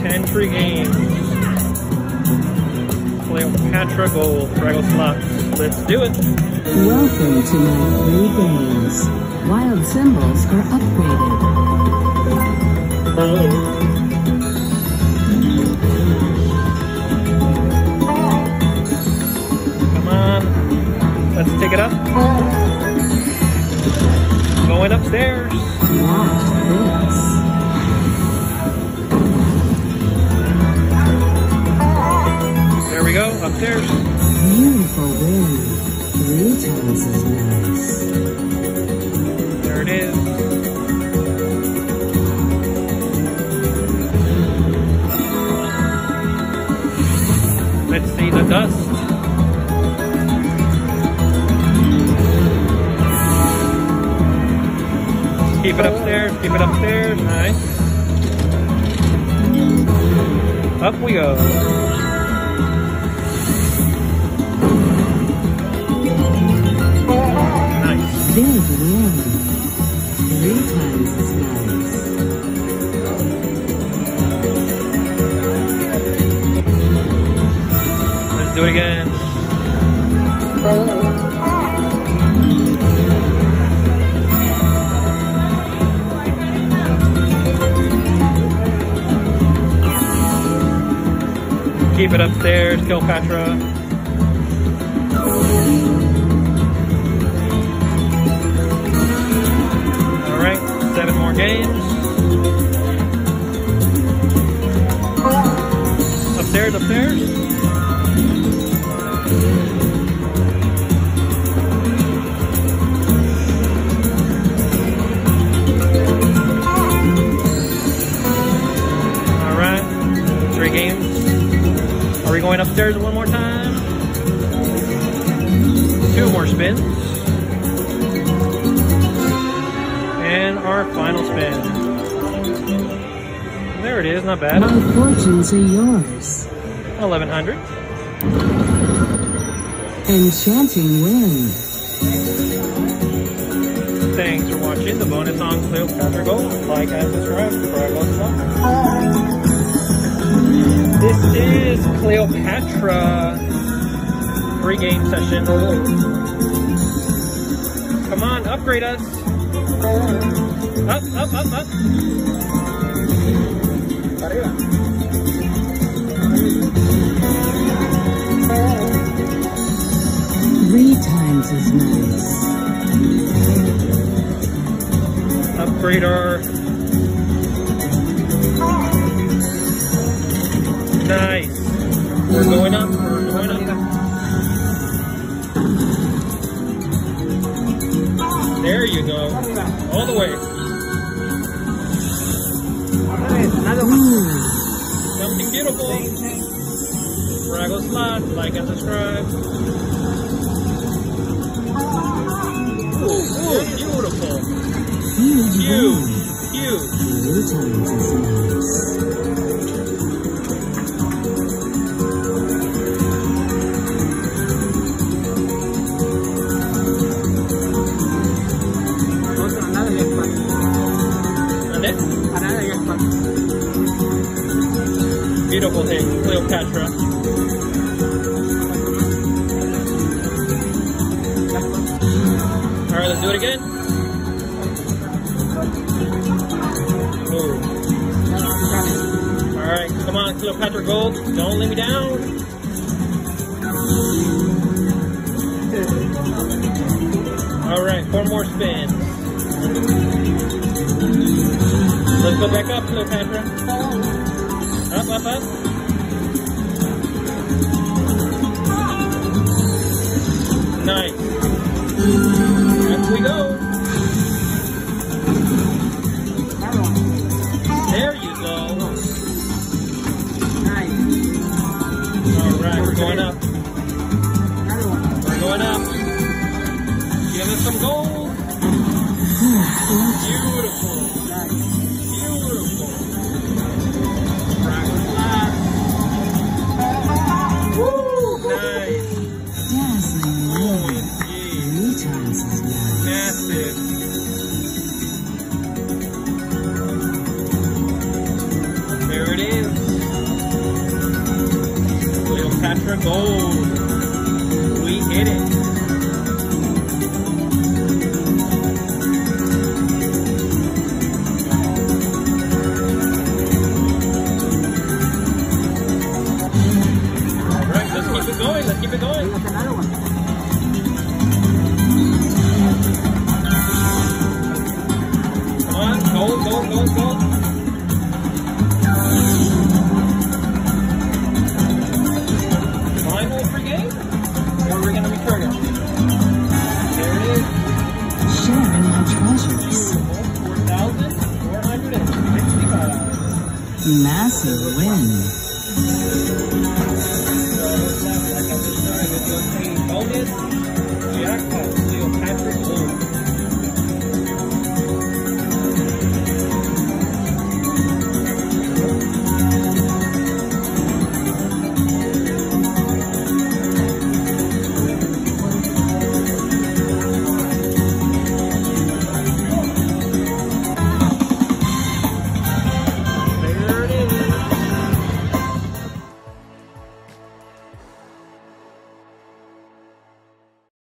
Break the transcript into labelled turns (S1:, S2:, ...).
S1: Ten free games. Cleopatra Gold, Frago Slots. Let's do it.
S2: Welcome to my free games. Wild symbols are upgraded.
S1: Take it up. Going upstairs. There we go, upstairs.
S2: Beautiful wind. Three times as nice.
S1: There it is. Let's see the dust. It upstairs, keep it upstairs, nice. Up we go. Nice.
S2: Three times.
S1: Let's do it again. Keep it upstairs, Cleopatra. All right, seven more games. Upstairs, upstairs. All right, three games. Going upstairs one more time? Two more spins. And our final spin. There it is, not bad.
S2: My fortunes are yours.
S1: 1100.
S2: Enchanting wind.
S1: Thanks for watching the bonus on Cleopatra Gold. Like and subscribe for our bonus on. This is Cleopatra free game session. Come on, upgrade us. Up, up, up, up.
S2: Three times as nice.
S1: Upgrade our. We're going up. There you go. All the way.
S2: Ooh,
S1: Something beautiful. Frago Slot, like and subscribe. Ooh, beautiful.
S2: huge
S1: Huge, Cleopatra. Alright, let's do it again. Alright, come on, Cleopatra Gold. Don't let me down. Alright, four more spins. Let's go back up, Cleopatra. Up, up, up. Right, we're going up. We're going up. Give us some gold. Beautiful. Beautiful. Gold. We hit it. All right, let's keep it going. Let's keep it going.
S2: Another one.
S1: Come on, go, go, go, go.
S2: massive win.
S1: Jackpot,